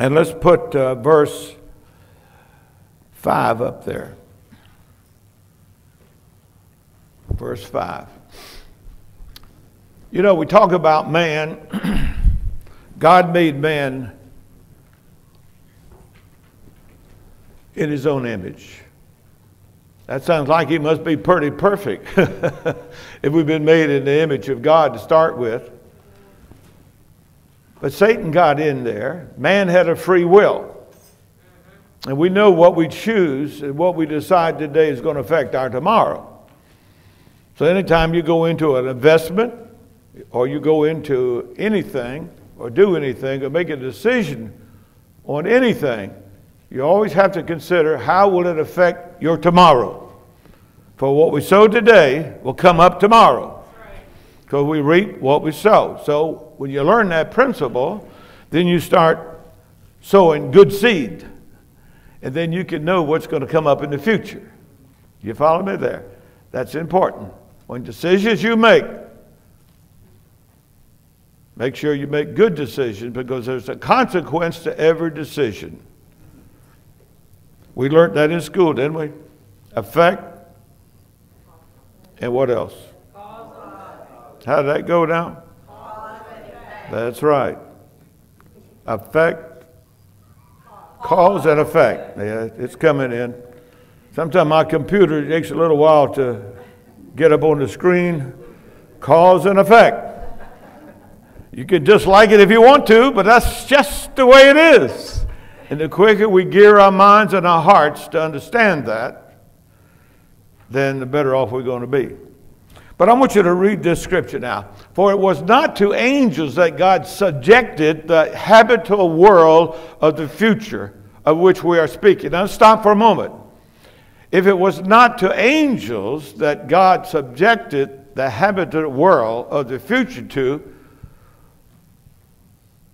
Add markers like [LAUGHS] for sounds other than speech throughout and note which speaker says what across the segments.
Speaker 1: And let's put uh, verse 5 up there. Verse 5. You know, we talk about man. [CLEARS THROAT] God made man in his own image. That sounds like he must be pretty perfect [LAUGHS] if we've been made in the image of God to start with. But Satan got in there. Man had a free will. And we know what we choose and what we decide today is going to affect our tomorrow. So anytime you go into an investment or you go into anything or do anything or make a decision on anything, you always have to consider how will it affect your tomorrow. For what we sow today will come up tomorrow. Because we reap what we sow. So when you learn that principle, then you start sowing good seed. And then you can know what's going to come up in the future. You follow me there? That's important. When decisions you make, make sure you make good decisions because there's a consequence to every decision. We learned that in school, didn't we? Effect. And what else? How did that go down? That's right. Effect, cause and effect. Yeah, it's coming in. Sometimes my computer takes a little while to get up on the screen. Cause and effect. You can dislike it if you want to, but that's just the way it is. And the quicker we gear our minds and our hearts to understand that, then the better off we're going to be. But I want you to read this scripture now. For it was not to angels that God subjected the habitable world of the future of which we are speaking. Now, stop for a moment. If it was not to angels that God subjected the habitable world of the future to,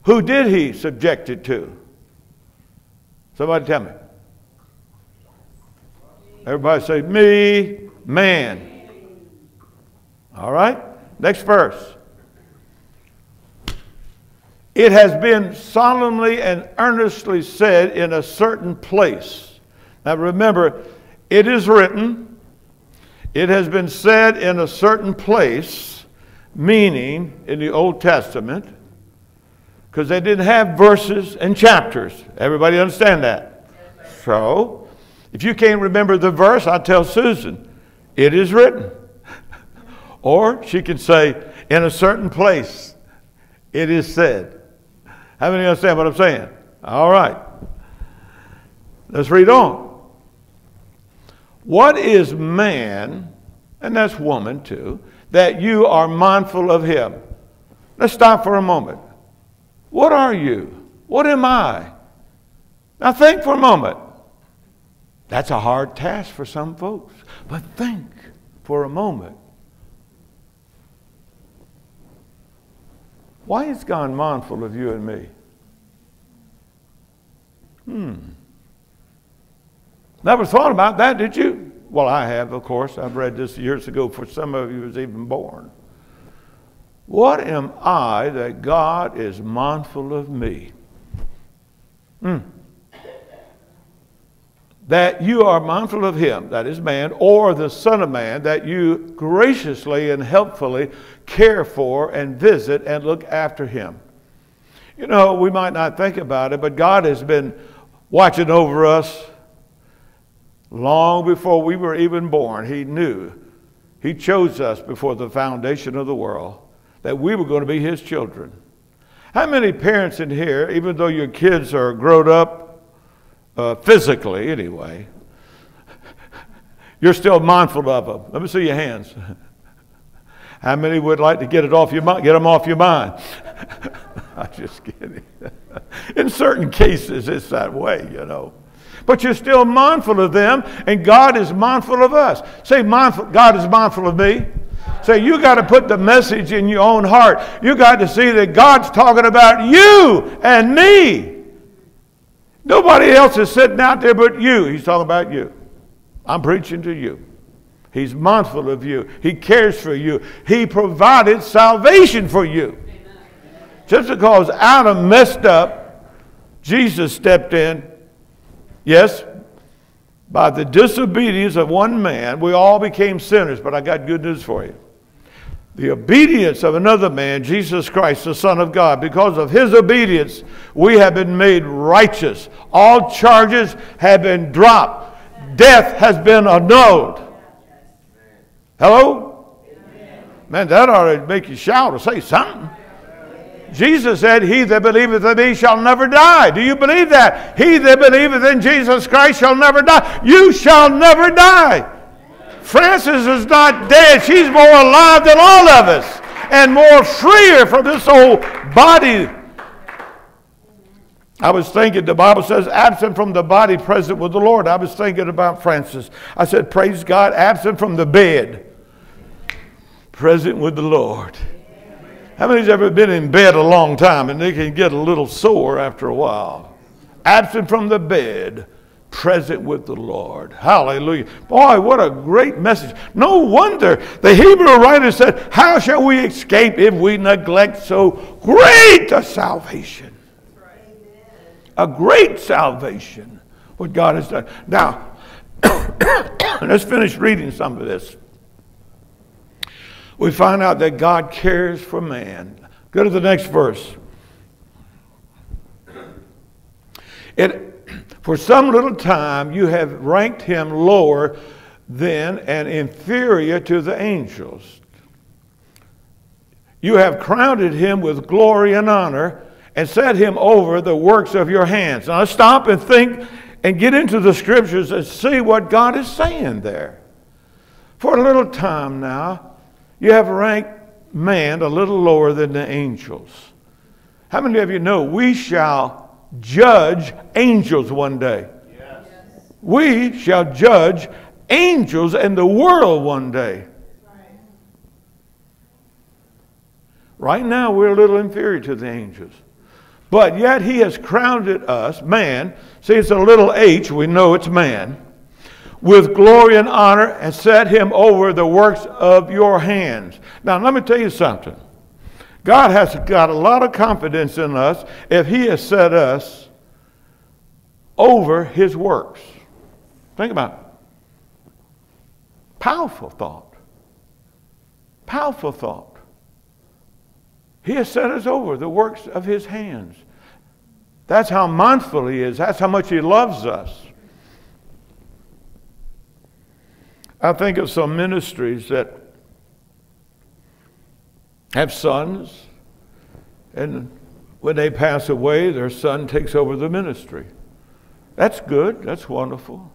Speaker 1: who did he subject it to? Somebody tell me. Everybody say, me, man. All right? Next verse. It has been solemnly and earnestly said in a certain place. Now remember, it is written, it has been said in a certain place, meaning in the Old Testament, because they didn't have verses and chapters. Everybody understand that? So, if you can't remember the verse, I tell Susan, it is written. Or she can say, in a certain place, it is said. How many understand what I'm saying? All right. Let's read on. What is man, and that's woman too, that you are mindful of him? Let's stop for a moment. What are you? What am I? Now think for a moment. That's a hard task for some folks, but think for a moment. Why is God mindful of you and me? Hmm. Never thought about that, did you? Well, I have, of course. I've read this years ago for some of you was even born. What am I that God is mindful of me? Hmm. That you are mindful of him, that is man, or the Son of Man, that you graciously and helpfully care for and visit and look after him. You know, we might not think about it, but God has been watching over us long before we were even born. He knew. He chose us before the foundation of the world that we were going to be his children. How many parents in here, even though your kids are grown up uh, physically anyway, you're still mindful of them? Let me see your hands. How many would like to get it off your mind, get them off your mind? [LAUGHS] I'm just kidding. [LAUGHS] In certain cases, it's that way, you know. But you're still mindful of them, and God is mindful of us. Say, mindful, God is mindful of me. Say, you got to put the message in your own heart. You got to see that God's talking about you and me. Nobody else is sitting out there but you. He's talking about you. I'm preaching to you. He's mindful of you. He cares for you. He provided salvation for you. Just because Adam messed up, Jesus stepped in. Yes, by the disobedience of one man, we all became sinners, but I got good news for you. The obedience of another man, Jesus Christ, the Son of God, because of his obedience, we have been made righteous. All charges have been dropped. Death has been annulled. Hello? Man, that ought to make you shout or say something. Jesus said, He that believeth in me shall never die. Do you believe that? He that believeth in Jesus Christ shall never die. You shall never die. Frances is not dead. She's more alive than all of us and more freer from this old body. I was thinking, the Bible says, absent from the body, present with the Lord. I was thinking about Frances. I said, Praise God, absent from the bed, present with the Lord. How many's ever been in bed a long time and they can get a little sore after a while? Absent from the bed, present with the Lord. Hallelujah. Boy, what a great message. No wonder the Hebrew writer said, How shall we escape if we neglect so great a salvation? A great salvation, what God has done. Now, [COUGHS] let's finish reading some of this we find out that God cares for man. Go to the next verse. It, for some little time, you have ranked him lower than and inferior to the angels. You have crowned him with glory and honor and set him over the works of your hands. Now, stop and think and get into the scriptures and see what God is saying there. For a little time now, you have ranked man a little lower than the angels. How many of you know we shall judge angels one day? Yes. We shall judge angels and the world one day. Right now, we're a little inferior to the angels. But yet, he has crowned us, man. See, it's a little h, we know it's man with glory and honor and set him over the works of your hands. Now, let me tell you something. God has got a lot of confidence in us if he has set us over his works. Think about it. Powerful thought. Powerful thought. He has set us over the works of his hands. That's how mindful he is. That's how much he loves us. I think of some ministries that have sons, and when they pass away, their son takes over the ministry. That's good, that's wonderful.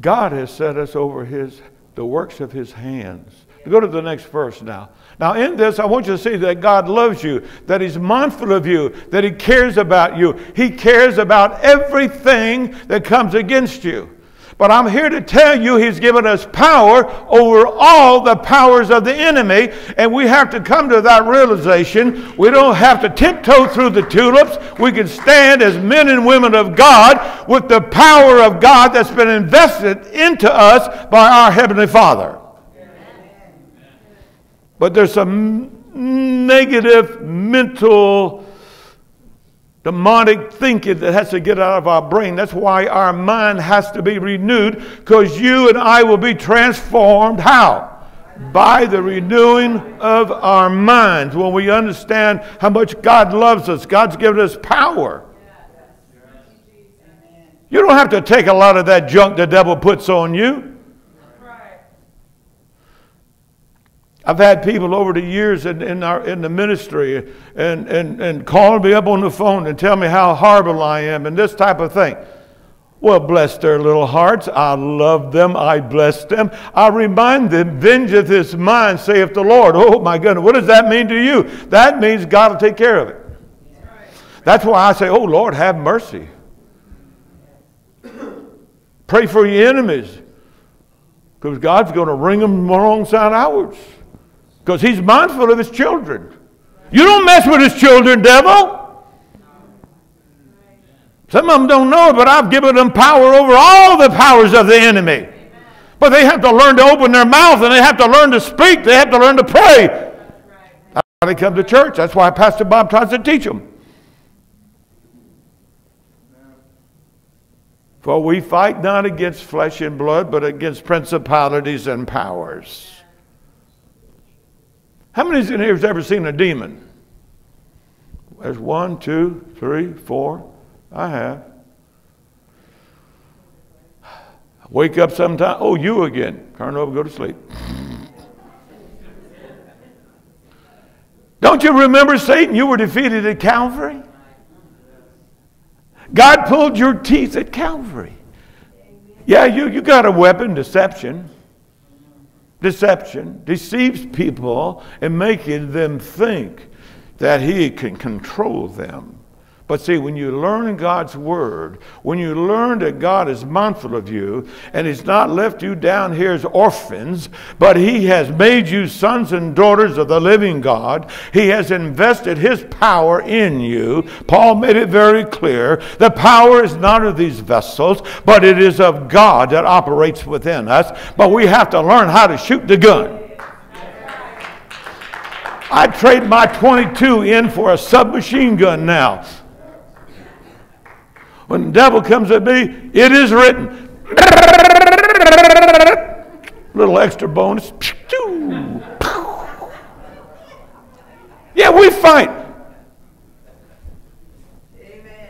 Speaker 1: God has set us over his, the works of his hands. Go to the next verse now. Now, in this, I want you to see that God loves you, that He's mindful of you, that He cares about you. He cares about everything that comes against you. But I'm here to tell you He's given us power over all the powers of the enemy, and we have to come to that realization. We don't have to tiptoe through the tulips. We can stand as men and women of God with the power of God that's been invested into us by our Heavenly Father. But there's some negative mental demonic thinking that has to get out of our brain. That's why our mind has to be renewed because you and I will be transformed. How? By the renewing of our minds. When we understand how much God loves us, God's given us power. You don't have to take a lot of that junk the devil puts on you. I've had people over the years in, in, our, in the ministry and, and, and call me up on the phone and tell me how horrible I am and this type of thing. Well, bless their little hearts. I love them. I bless them. I remind them, vengeance is mine, saith the Lord. Oh, my goodness. What does that mean to you? That means God will take care of it. That's why I say, oh, Lord, have mercy. Pray for your enemies because God's going to ring them alongside ours because he's mindful of his children. You don't mess with his children, devil. Some of them don't know but I've given them power over all the powers of the enemy. But they have to learn to open their mouth and they have to learn to speak. They have to learn to pray. That's why they come to church. That's why Pastor Bob tries to teach them. For we fight not against flesh and blood, but against principalities and powers. How many in here has ever seen a demon? There's one, two, three, four. I have. Wake up sometime. Oh, you again. Turn over, go to sleep. Don't you remember, Satan? You were defeated at Calvary. God pulled your teeth at Calvary. Yeah, you, you got a weapon, deception. Deception deceives people and making them think that he can control them. But see, when you learn God's word, when you learn that God is mindful of you and He's not left you down here as orphans, but He has made you sons and daughters of the living God, He has invested His power in you. Paul made it very clear the power is not of these vessels, but it is of God that operates within us. But we have to learn how to shoot the gun. I trade my 22 in for a submachine gun now. When the devil comes at me, it is written. Little extra bonus. Yeah, we fight.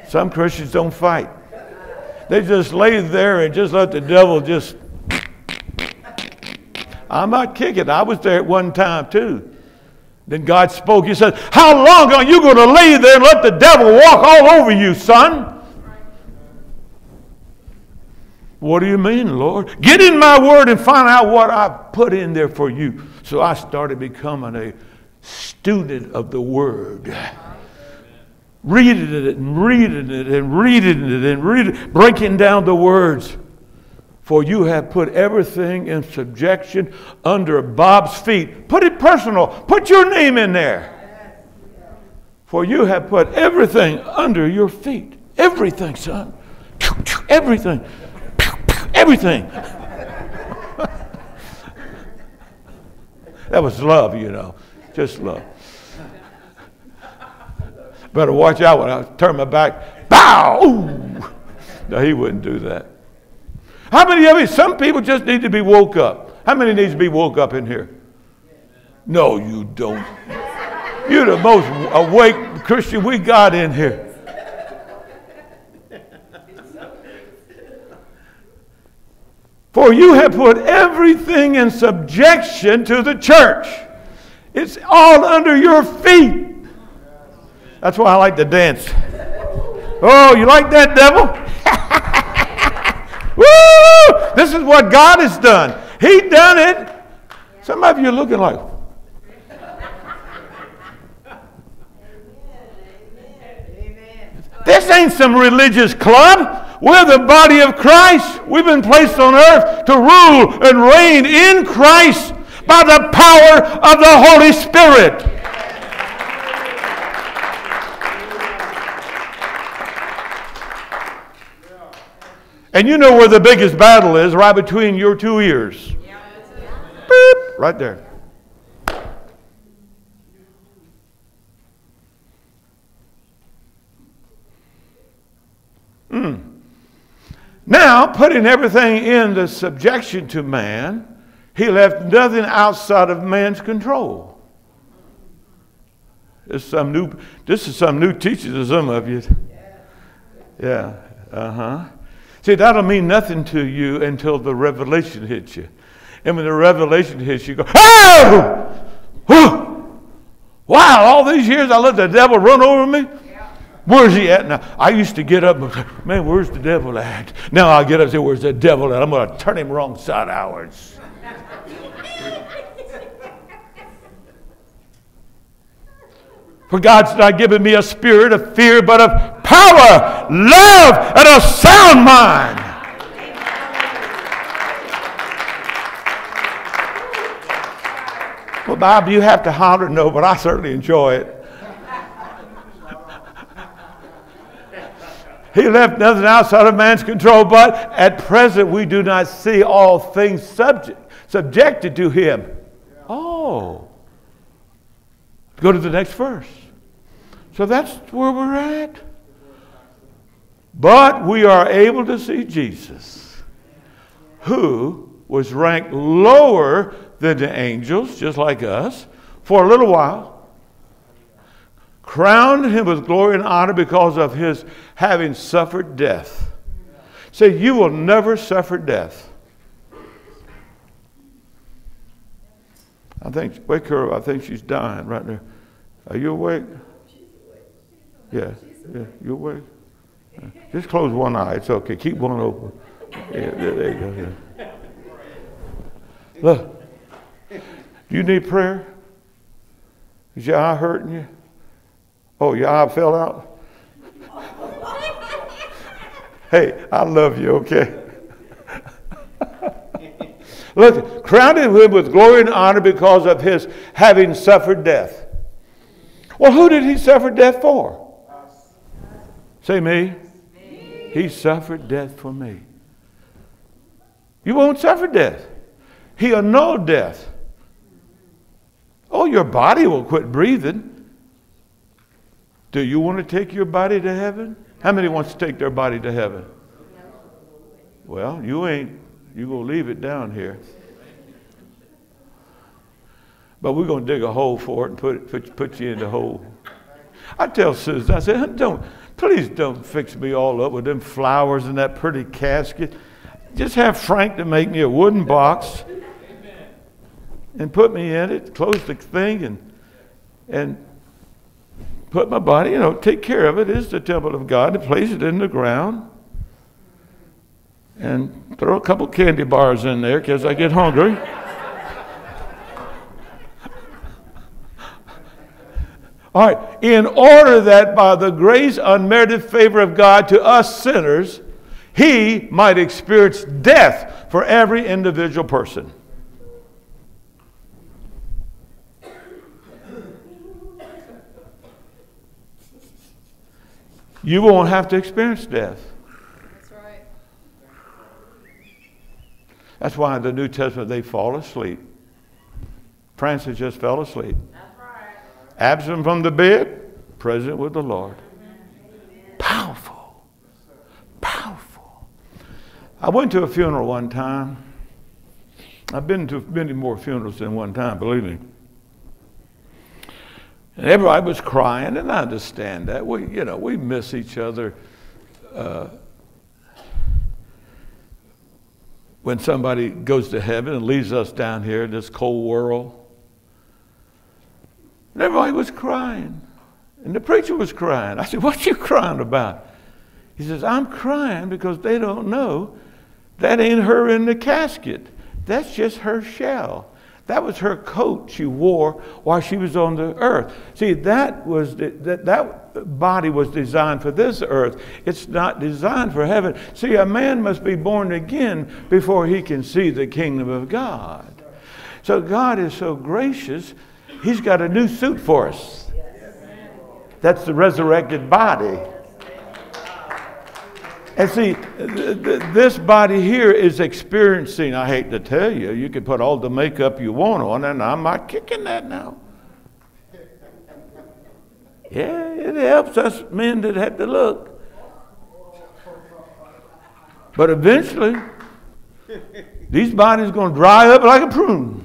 Speaker 1: Some Christians don't fight. They just lay there and just let the devil just. I'm not kicking. I was there at one time too. Then God spoke. He said, How long are you going to lay there and let the devil walk all over you, son? What do you mean, Lord? Get in my word and find out what I put in there for you. So I started becoming a student of the word. Reading it and reading it and reading it and reading, breaking down the words. For you have put everything in subjection under Bob's feet. Put it personal. Put your name in there. For you have put everything under your feet. Everything, son. Everything. Everything. that was love, you know. Just love. Better watch out when I turn my back. Bow! No, he wouldn't do that. How many of you? Some people just need to be woke up. How many needs to be woke up in here? No, you don't. You're the most awake Christian we got in here. For you have put everything in subjection to the church. It's all under your feet. That's why I like to dance. Oh, you like that, devil? [LAUGHS] Woo! This is what God has done. He done it. Some of you are looking like. This ain't some religious club. We're the body of Christ. We've been placed on earth to rule and reign in Christ by the power of the Holy Spirit. And you know where the biggest battle is, right between your two ears. Beep, right there. Hmm. Now, putting everything in the subjection to man, he left nothing outside of man's control. This is some new, this is some new teaching to some of you. Yeah, uh huh. See, that'll mean nothing to you until the revelation hits you. And when the revelation hits you, you go, oh! Wow, all these years I let the devil run over me. Where's he at now? I used to get up man, where's the devil at? Now I get up and say, where's the devil at? I'm going to turn him wrong side hours. For God's not given me a spirit of fear, but of power, love, and a sound mind. Well, Bob, you have to holler? No, but I certainly enjoy it. He left nothing outside of man's control, but at present we do not see all things subject, subjected to him. Oh. Go to the next verse. So that's where we're at. But we are able to see Jesus, who was ranked lower than the angels, just like us, for a little while, crowned him with glory and honor because of his having suffered death. Say, you will never suffer death. I think, wake her up. I think she's dying right there. Are you awake? Yeah, yeah, you awake? Just close one eye. It's okay. Keep one open. Yeah, there, you go. Yeah. Look, do you need prayer? Is your eye hurting you? Oh, your eye fell out? hey, I love you, okay? [LAUGHS] Look, crowned him with glory and honor because of his having suffered death. Well, who did he suffer death for? Say me. He suffered death for me. You won't suffer death. He annulled death. Oh, your body will quit breathing. Do you want to take your body to heaven? How many wants to take their body to heaven? Well, you ain't. You're going to leave it down here. But we're going to dig a hole for it and put, it, put, put you in the hole. I tell Susan, I said, don't, please don't fix me all up with them flowers and that pretty casket. Just have Frank to make me a wooden box and put me in it, close the thing, and, and put my body, you know, take care of it. It is the temple of God. And place it in the ground. And throw a couple candy bars in there because I get hungry. All right, in order that by the grace, unmerited favor of God to us sinners, he might experience death for every individual person. You won't have to experience death.
Speaker 2: That's right.
Speaker 1: That's why in the New Testament they fall asleep. Frances just fell asleep. That's right. Absent from the bed, present with the Lord. Powerful. Powerful. I went to a funeral one time. I've been to many more funerals than one time, believe me. And everybody was crying, and I understand that. We, you know, we miss each other. Uh, when somebody goes to heaven and leaves us down here in this cold world. And everybody was crying. And the preacher was crying. I said, What you crying about? He says, I'm crying because they don't know that ain't her in the casket. That's just her shell. That was her coat she wore while she was on the earth. See, that was that, that body was designed for this earth. It's not designed for heaven. See, a man must be born again before he can see the kingdom of God. So God is so gracious He's got a new suit for us. That's the resurrected body. And see, th- th- this body here is experiencing, I hate to tell you, you can put all the makeup you want on, and I'm not kicking that now. [LAUGHS] Yeah, it helps us men that have to look. But eventually, these bodies going to dry up like a prune.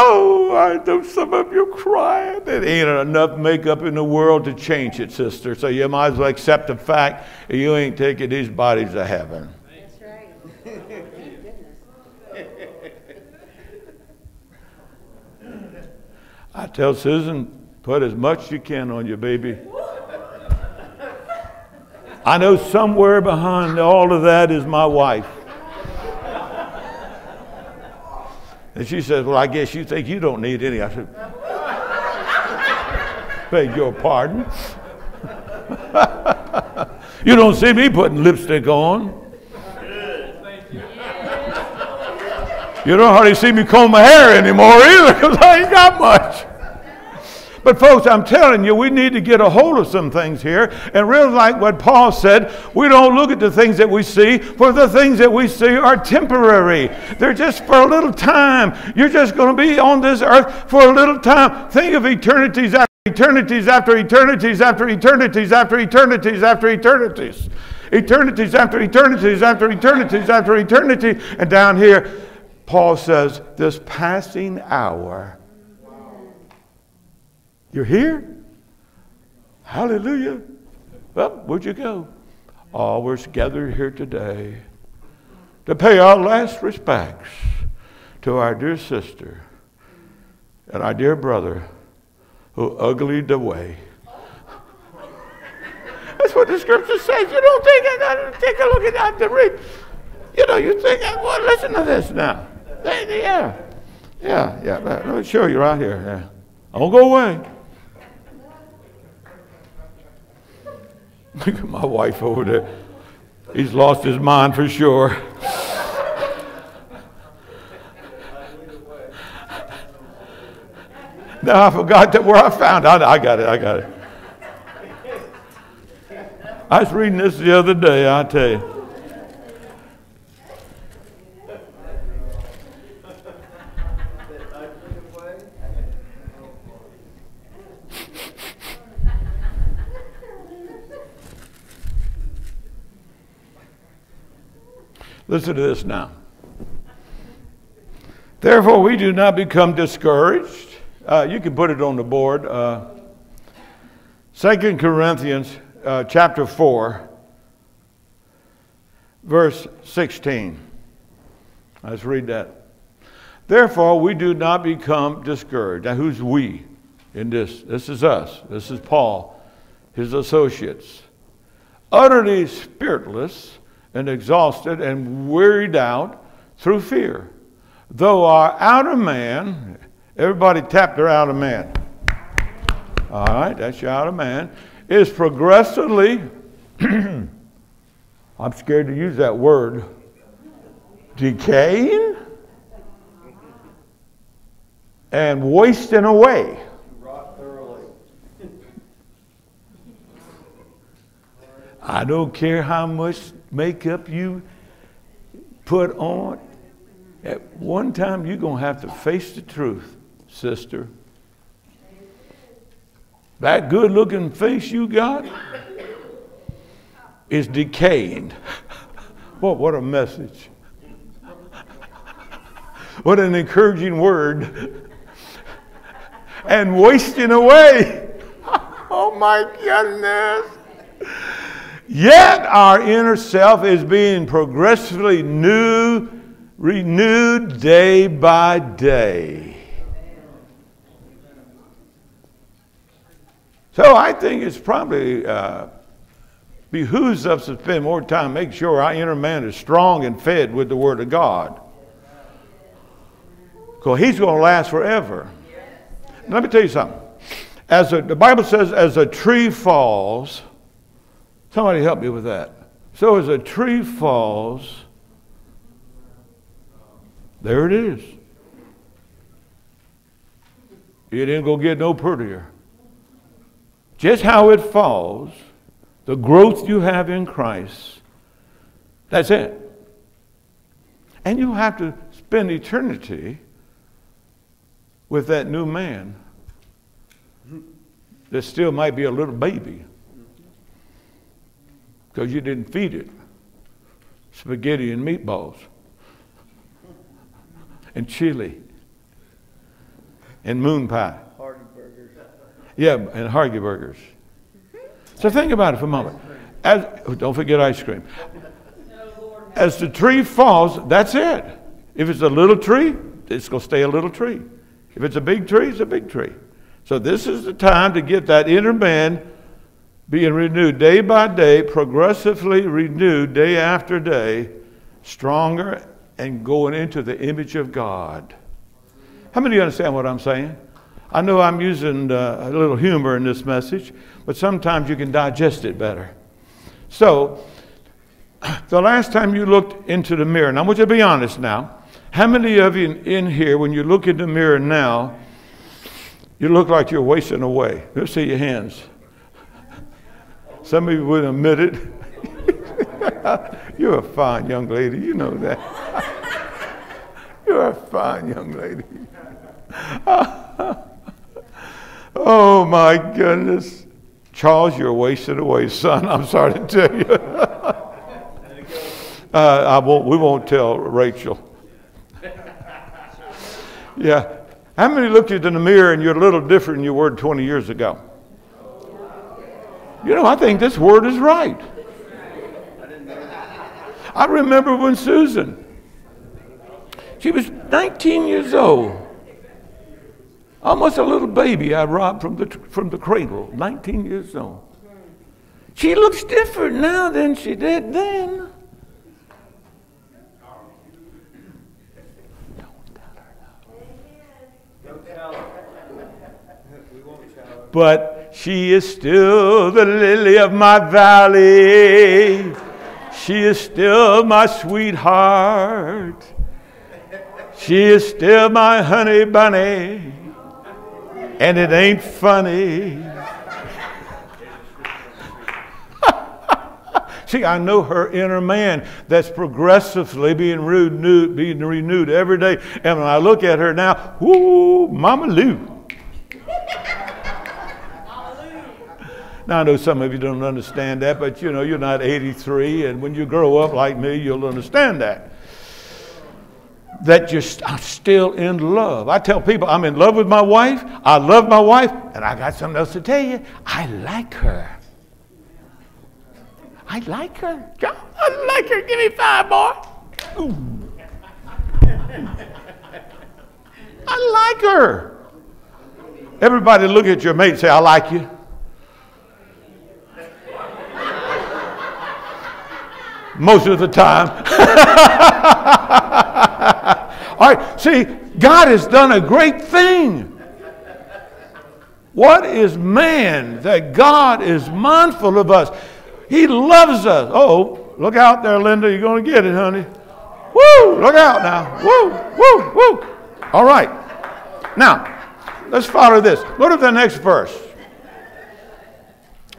Speaker 1: Oh, I know some of you crying. There ain't enough makeup in the world to change it, sister. So you might as well accept the fact you ain't taking these bodies to heaven.
Speaker 2: That's right.
Speaker 1: I tell Susan, put as much you can on your baby. I know somewhere behind all of that is my wife. And she says, Well, I guess you think you don't need any. I said, Beg your pardon. [LAUGHS] you don't see me putting lipstick on. You don't hardly see me comb my hair anymore either because I ain't got much. But, folks, I'm telling you, we need to get a hold of some things here and realize, like what Paul said, we don't look at the things that we see, for the things that we see are temporary. They're just for a little time. You're just going to be on this earth for a little time. Think of eternities after eternities after eternities after eternities after eternities after eternities. Eternities after eternities after eternities after eternity. And down here, Paul says, this passing hour. You're here? Hallelujah. Well, where'd you go? Oh, we're gathered here today to pay our last respects to our dear sister and our dear brother who uglied away. That's what the scripture says. You don't think I got to take a look at that to read. You know, you think, well, listen to this now. Yeah, yeah, yeah. Let me show you right here. Yeah. Don't go away. [LAUGHS] Look at my wife over there. He's lost his mind for sure. [LAUGHS] now I forgot that where I found it. I got it. I got it. I was reading this the other day, I tell you. Listen to this now. Therefore, we do not become discouraged. Uh, you can put it on the board. Uh, 2 Corinthians uh, chapter 4, verse 16. Let's read that. Therefore, we do not become discouraged. Now, who's we in this? This is us. This is Paul, his associates. Utterly spiritless and exhausted and wearied out through fear. Though our outer man, everybody tap their outer man. All right, that's your outer man is progressively, [CLEARS THROAT] I'm scared to use that word, decaying and wasting away. I don't care how much makeup you put on. At one time, you're going to have to face the truth, sister. That good looking face you got is decaying. [LAUGHS] Boy, what a message. What an encouraging word. [LAUGHS] and wasting away. [LAUGHS] oh my goodness. Yet our inner self is being progressively new, renewed day by day. So I think it's probably uh, behooves us to spend more time making sure our inner man is strong and fed with the Word of God. Because he's going to last forever. Let me tell you something. As a, the Bible says, as a tree falls, somebody help me with that. So as a tree falls, there it is. It ain't to get no prettier just how it falls, the growth you have in Christ, that's it. And you have to spend eternity with that new man that still might be a little baby because you didn't feed it spaghetti and meatballs and chili and moon pie. Yeah, and Hargy burgers. So think about it for a moment. As, oh, don't forget ice cream. As the tree falls, that's it. If it's a little tree, it's going to stay a little tree. If it's a big tree, it's a big tree. So this is the time to get that inner man being renewed day by day, progressively renewed day after day, stronger and going into the image of God. How many of you understand what I'm saying? I know I'm using uh, a little humor in this message, but sometimes you can digest it better. So, [CLEARS THROAT] the last time you looked into the mirror, and I want you to be honest now. How many of you in here, when you look in the mirror now, You look like you're wasting away. Let's see your hands. Some of you would admit it. [LAUGHS] you're a fine young lady. You know that. [LAUGHS] you're a fine young lady. [LAUGHS] oh my goodness. Charles, you're wasted away, son. I'm sorry to tell you. uh, I won't, we won't tell Rachel. Yeah. How many looked at in the mirror and you're a little different than you were 20 years ago? You know, I think this word is right. I remember when Susan, she was 19 years old, almost a little baby I robbed from the, from the cradle, 19 years old. She looks different now than she did then. But she is still the lily of my valley. She is still my sweetheart. She is still my honey bunny. And it ain't funny. [LAUGHS] See, I know her inner man that's progressively being renewed, being renewed every day. And when I look at her now, whoo, Mama Lou. Now, I know some of you don't understand that, but you know, you're not 83, and when you grow up like me, you'll understand that. That you're I'm still in love. I tell people I'm in love with my wife, I love my wife, and I got something else to tell you. I like her. I like her. I like her. Give me five more. Ooh. [LAUGHS] I like her. Everybody look at your mate say, I like you. Most of the time. [LAUGHS] All right, see, God has done a great thing. What is man that God is mindful of us? He loves us. Oh, look out there, Linda. You're going to get it, honey. Woo! Look out now. Woo! Woo! Woo! All right. Now, let's follow this. Go to the next verse.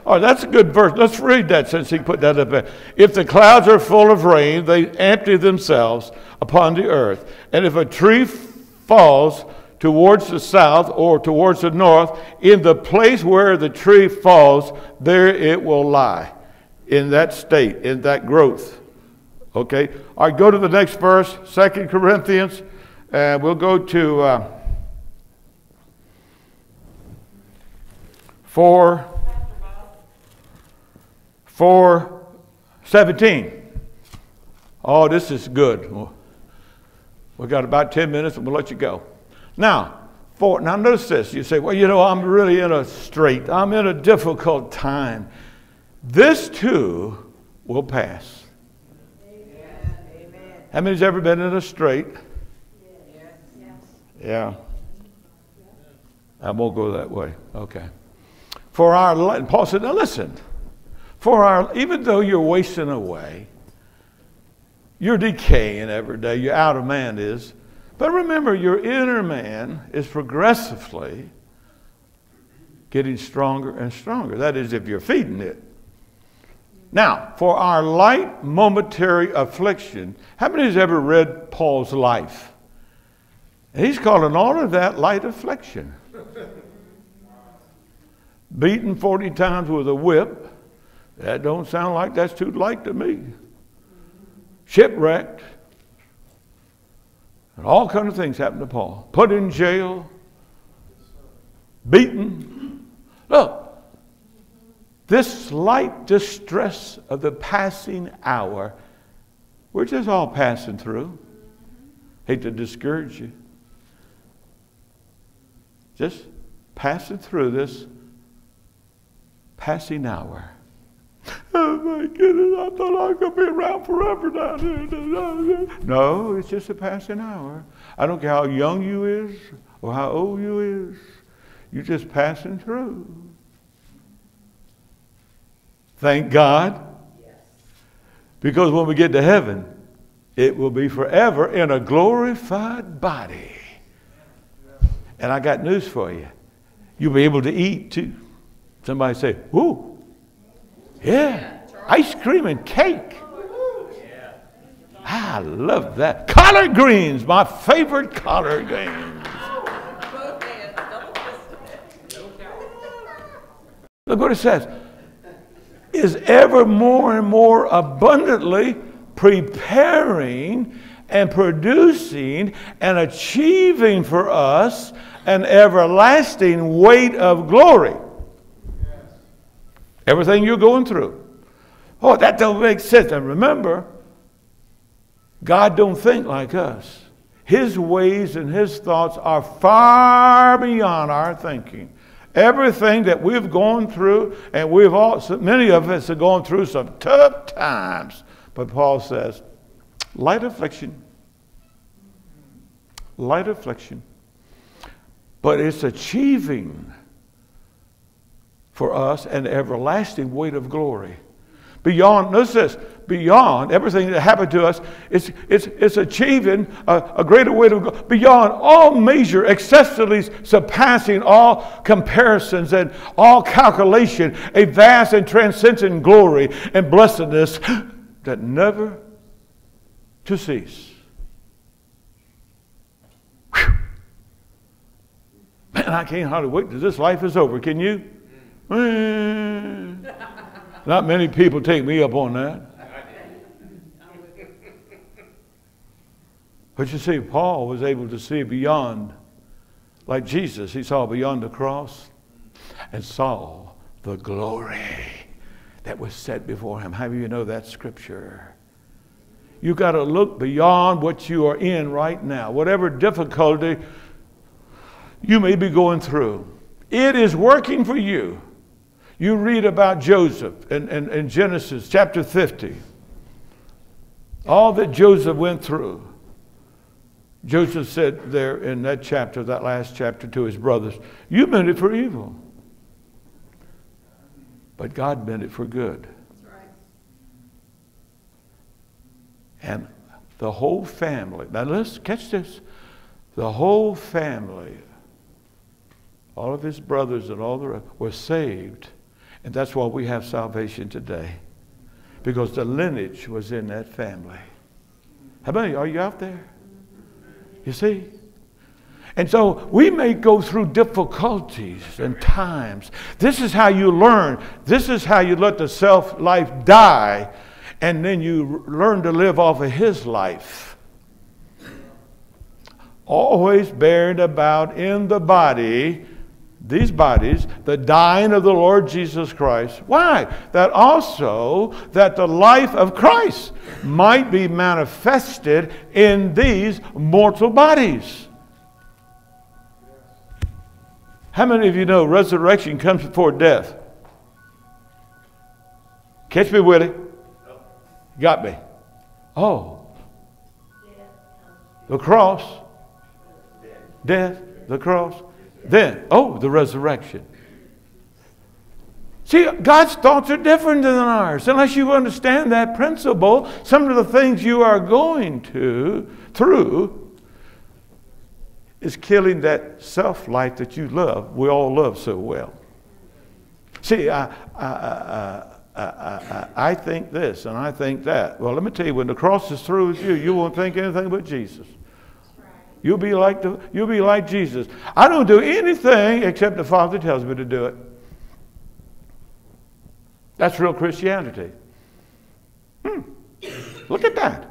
Speaker 1: Oh, that's a good verse. Let's read that since he put that up there. If the clouds are full of rain, they empty themselves upon the earth. And if a tree falls towards the south or towards the north, in the place where the tree falls, there it will lie in that state, in that growth. Okay? All right, go to the next verse, Second Corinthians, and we'll go to uh, 4. 4 17. Oh, this is good. We've got about 10 minutes and we'll let you go. Now, for, now notice this. You say, well, you know, I'm really in a strait. I'm in a difficult time. This too will pass. Amen. How many's ever been in a strait? Yes. Yeah. I won't go that way. Okay. For our, Paul said, now listen. For our, even though you're wasting away, you're decaying every day, your outer man is. But remember, your inner man is progressively getting stronger and stronger. That is, if you're feeding it. Now, for our light momentary affliction, how many has ever read Paul's life? He's calling all of that light affliction. Beaten 40 times with a whip, that don't sound like that's too light to me. Shipwrecked. And all kinds of things happened to Paul. Put in jail. Beaten. Look, this slight distress of the passing hour, we're just all passing through. Hate to discourage you. Just passing through this passing hour. Oh my goodness, I thought I to be around forever down here. No, it's just a passing hour. I don't care how young you is or how old you is. You're just passing through. Thank God. Because when we get to heaven, it will be forever in a glorified body. And I got news for you. You'll be able to eat too. Somebody say, Ooh, yeah, ice cream and cake. I love that. Collard greens, my favorite collard greens. Look what it says. Is ever more and more abundantly preparing and producing and achieving for us an everlasting weight of glory. Everything you're going through. Oh, that don't make sense. And remember, God don't think like us. His ways and his thoughts are far beyond our thinking. Everything that we've gone through, and we've all, many of us have gone through some tough times. But Paul says, light affliction, light affliction, but it's achieving for us an everlasting weight of glory. Beyond, notice this, beyond everything that happened to us, it's, it's, it's achieving a, a greater weight of glory, beyond all measure, excessively surpassing all comparisons and all calculation, a vast and transcendent glory and blessedness [GASPS] that never to cease. Whew. Man, I can't hardly wait till this life is over. Can you? Mm. Not many people take me up on that. But you see, Paul was able to see beyond, like Jesus, he saw beyond the cross and saw the glory that was set before him. How do you know that scripture? You've got to look beyond what you are in right now, whatever difficulty you may be going through. It is working for you. You read about Joseph in, in, in Genesis chapter 50. All that Joseph went through. Joseph said there in that chapter, that last chapter, to his brothers, You meant it for evil. But God meant it for good. And the whole family, now let's catch this. The whole family, all of his brothers and all the rest, were saved. And that's why we have salvation today. Because the lineage was in that family. How many are you out there? You see? And so we may go through difficulties and times. This is how you learn. This is how you let the self life die and then you learn to live off of His life. Always bearing about in the body, these bodies, the dying of the Lord Jesus Christ. Why? That also that the life of Christ might be manifested in these mortal bodies. How many of you know resurrection comes before death? Catch me, Willie. Got me. Oh. The cross. Death, the cross. Then, oh, the resurrection. See, God's thoughts are different than ours. Unless you understand that principle, some of the things you are going to through is killing that self life that you love, we all love so well. See, I, I, I, I, I, think this and I think that. Well, let me tell you, when the cross is through with you, you won't think anything but Jesus. You'll be like the, you'll be like Jesus. I don't do anything except the Father tells me to do it. That's real Christianity. Hmm. Look at that.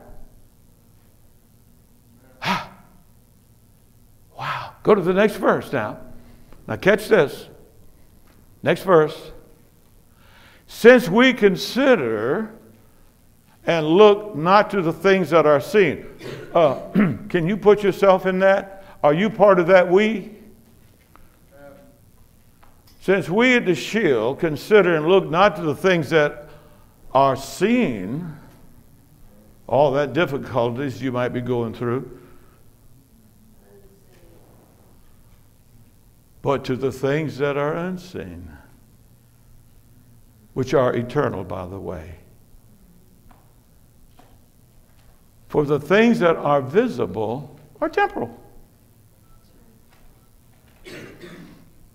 Speaker 1: wow. Go to the next verse now. Now catch this. Next verse. Since we consider and look not to the things that are seen. Uh, [CLEARS THROAT] can you put yourself in that? Are you part of that we? Since we at the shield consider and look not to the things that are seen, all that difficulties you might be going through, but to the things that are unseen which are eternal, by the way. For the things that are visible are temporal.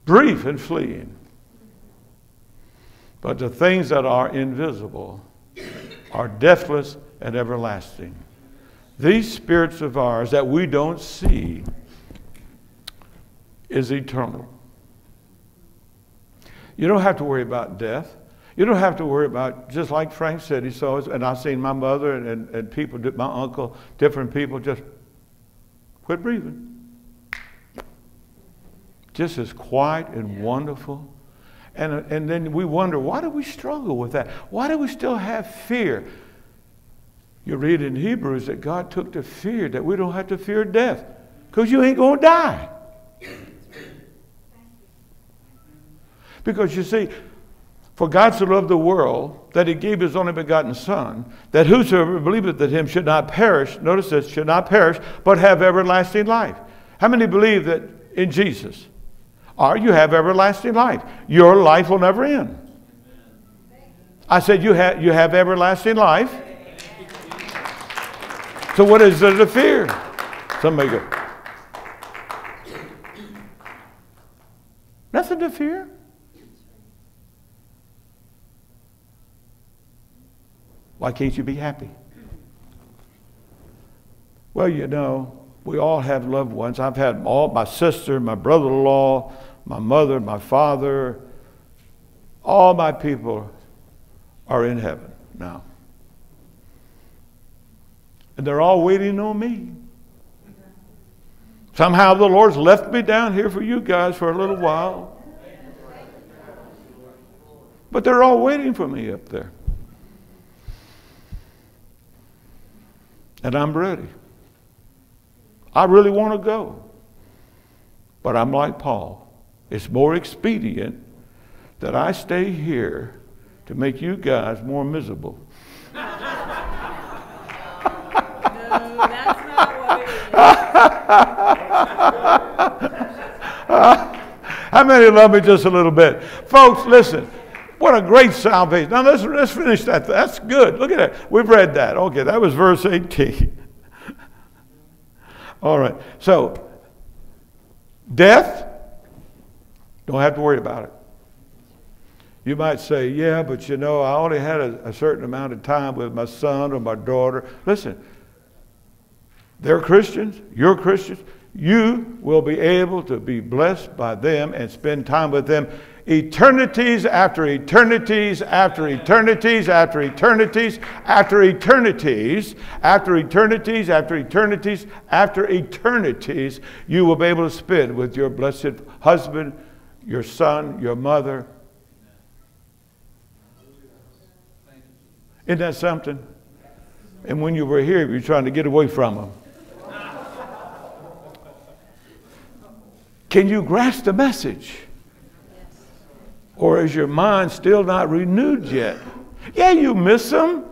Speaker 1: brief and fleeing. But the things that are invisible are deathless and everlasting. These spirits of ours that we don't see is eternal. You don't have to worry about death. You don't have to worry about, just like Frank said, he saw us, and I've seen my mother and, and, and people, my uncle, different people just quit breathing. Just as quiet and wonderful. And, uh, and then we wonder, why do we struggle with that? Why do we still have fear? You read in Hebrews that God took the fear that we don't have to fear death because you ain't going to die. Because you see, for God so loved the world that he gave his only begotten Son, that whosoever believeth that him should not perish, notice this, should not perish, but have everlasting life. How many believe that in Jesus? Or you have everlasting life. Your life will never end. I said, You have, you have everlasting life. So, what is there to fear? Somebody go, Nothing to fear. Why can't you be happy? Well, you know, we all have loved ones. I've had all my sister, my brother in law, my mother, my father, all my people are in heaven now. And they're all waiting on me. Somehow the Lord's left me down here for you guys for a little while. But they're all waiting for me up there. And I'm ready. I really want to go. But I'm like Paul. It's more expedient that I stay here to make you guys more miserable. [LAUGHS] no, that's not what it is. [LAUGHS] How many love me just a little bit? Folks, listen. What a great salvation. Now let's, let's finish that. That's good. Look at that. We've read that. Okay, that was verse 18. [LAUGHS] All right. So, death, don't have to worry about it. You might say, yeah, but you know, I only had a, a certain amount of time with my son or my daughter. Listen, they're Christians, you're Christians. You will be able to be blessed by them and spend time with them eternities after eternities after eternities after eternities after eternities after eternities after eternities after eternities you will be able to spend with your blessed husband, your son, your mother. Isn't that something? And when you were here, you were trying to get away from them. Can you grasp the message? Or is your mind still not renewed yet? Yeah, you miss them.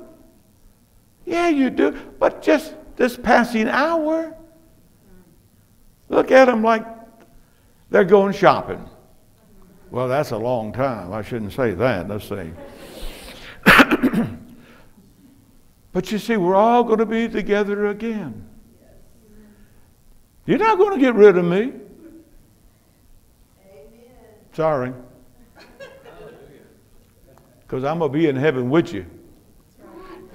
Speaker 1: Yeah, you do. But just this passing hour, look at them like they're going shopping. Well, that's a long time. I shouldn't say that. Let's say. [COUGHS] but you see, we're all going to be together again. You're not going to get rid of me. Amen. Sorry because I'm going to be in heaven with you.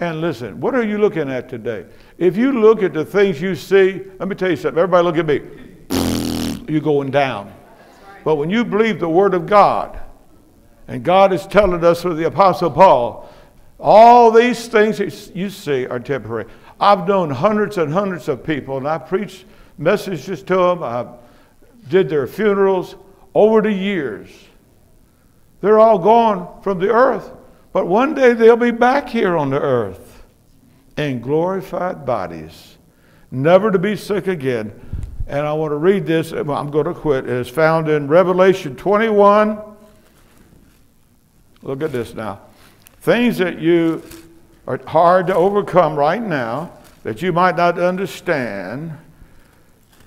Speaker 1: And listen, what are you looking at today? If you look at the things you see, let me tell you something. Everybody look at me. [SNIFFS] You're going down. But when you believe the Word of God, and God is telling us through the Apostle Paul, all these things that you see are temporary. I've known hundreds and hundreds of people, and I preached messages to them. I did their funerals over the years. They're all gone from the earth. But one day they'll be back here on the earth in glorified bodies, never to be sick again. And I want to read this. I'm going to quit. It is found in Revelation 21. Look at this now. Things that you are hard to overcome right now, that you might not understand,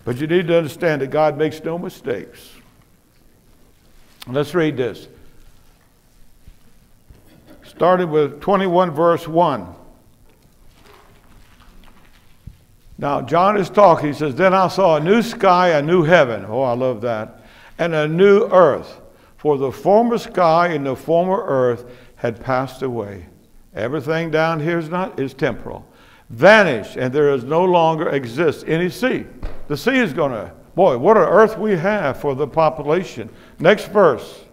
Speaker 1: but you need to understand that God makes no mistakes. Let's read this starting with 21, verse 1. Now, John is talking. He says, Then I saw a new sky, a new heaven. Oh, I love that. and a new earth. For the former sky and the former earth had passed away. Everything down here is not is temporal. Vanished, and there is no longer exists any sea. The sea is going to, boy, what an earth we have for the population. Next verse.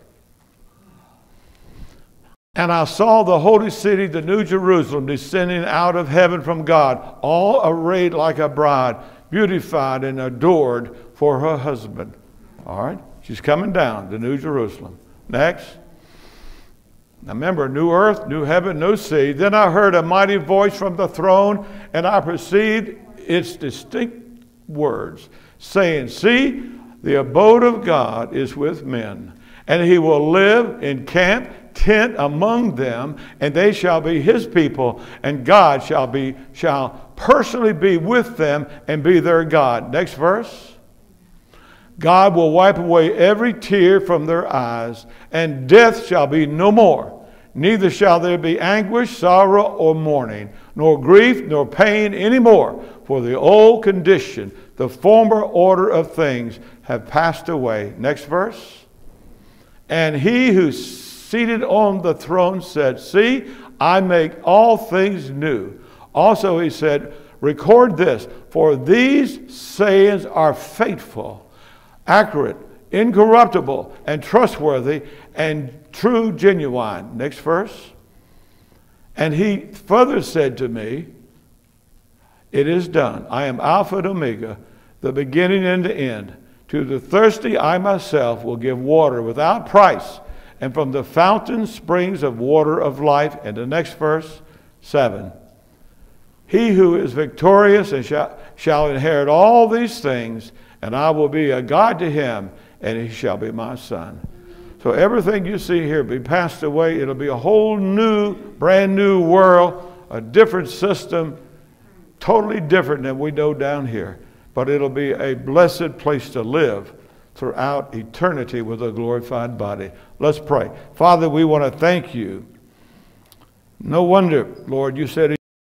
Speaker 1: And I saw the holy city, the new Jerusalem, descending out of heaven from God, all arrayed like a bride, beautified and adored for her husband. All right? She's coming down, the New Jerusalem. Next. Now remember, new earth, new heaven, new sea. Then I heard a mighty voice from the throne, and I perceived its distinct words, saying, See, the abode of God is with men, and he will live in camp, tent among them, and they shall be his people, and God shall be shall personally be with them and be their God. Next verse. God will wipe away every tear from their eyes, and death shall be no more. Neither shall there be anguish, sorrow, or mourning, nor grief, nor pain any more, for the old condition, the former order of things, have passed away. Next verse. And he who seated on the throne said, See, I make all things new. Also, he said, Record this, for these sayings are faithful accurate, incorruptible, and trustworthy, and true, genuine. Next verse. And he further said to me, It is done. I am Alpha and Omega, the beginning and the end. To the thirsty, I myself will give water without price, and from the fountain springs of water of life. And the next verse, 7. He who is victorious and shall, shall inherit all these things and I will be a God to him, and he shall be my son. So everything you see here be passed away. It'll be a whole new, brand new world, a different system, totally different than we know down here. But it'll be a blessed place to live throughout eternity with a glorified body. Let's pray. Father, we want to thank you. No wonder, Lord, you said